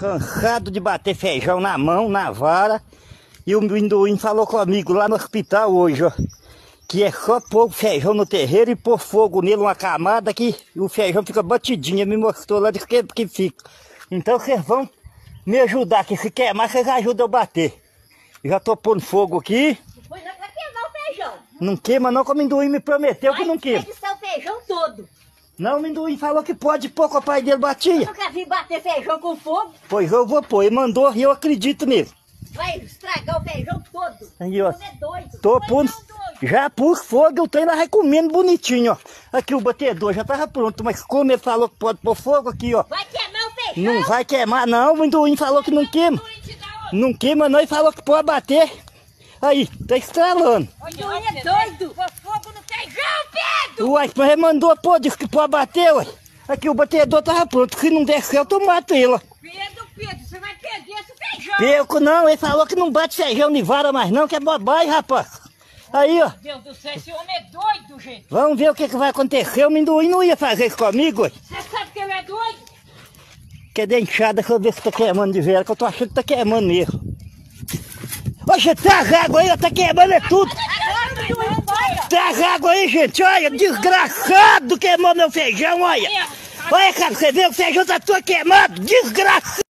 Cansado de bater feijão na mão, na vara. E o Minduim falou comigo lá no hospital hoje, ó. Que é só pôr feijão no terreiro e pôr fogo nele, uma camada que o feijão fica batidinho. Me mostrou lá de que, que fica. Então vocês vão me ajudar, que se queimar, vocês ajudam eu bater. Já tô pondo fogo aqui. Pois não vai queimar o feijão. Não queima não, que o amendoim me prometeu que não queima. Vai o feijão todo. Não, o amendoim falou que pode pôr, que o pai dele batia. Eu nunca vi bater feijão com fogo. Pois eu vou pôr, ele mandou e eu acredito nele. Vai estragar o feijão todo. Aí, ó. Você é doido. Tô Pois pondo, já pus fogo, eu tenho lá recomendo bonitinho, ó. Aqui o batedor já tava pronto, mas como ele falou que pode pôr fogo aqui, ó. Vai queimar o feijão. Não vai queimar não, o amendoim falou que não queima. Não queima não, ele falou que pode bater. Aí, tá estralando. Não é doido. Pôr fogo no feijão, Pedro. Uai, mas mandou pôr, disse que pode bater, uai. Aqui o batedor tava pronto, se não der certo eu mato ele. Pedro, Pedro, você vai perder esse feijão. Perco não, ele falou que não bate feijão de vara mais não, que é bobagem, rapaz. Aí, ó, Deus do céu, esse homem é doido, gente. vamos ver o que, que vai acontecer. O amendoim não ia fazer isso comigo, ué. Você sabe que ele é doido? Cadê a enxada? Deixa eu ver se tá queimando de vera, que eu tô achando que tá queimando mesmo. Oxe, traz água aí, ó, tá queimando é tudo. Traz água aí, gente, olha, desgraçado queimou meu feijão, olha. Olha, cara, você vê, o feijão tá todo queimado, desgraçado.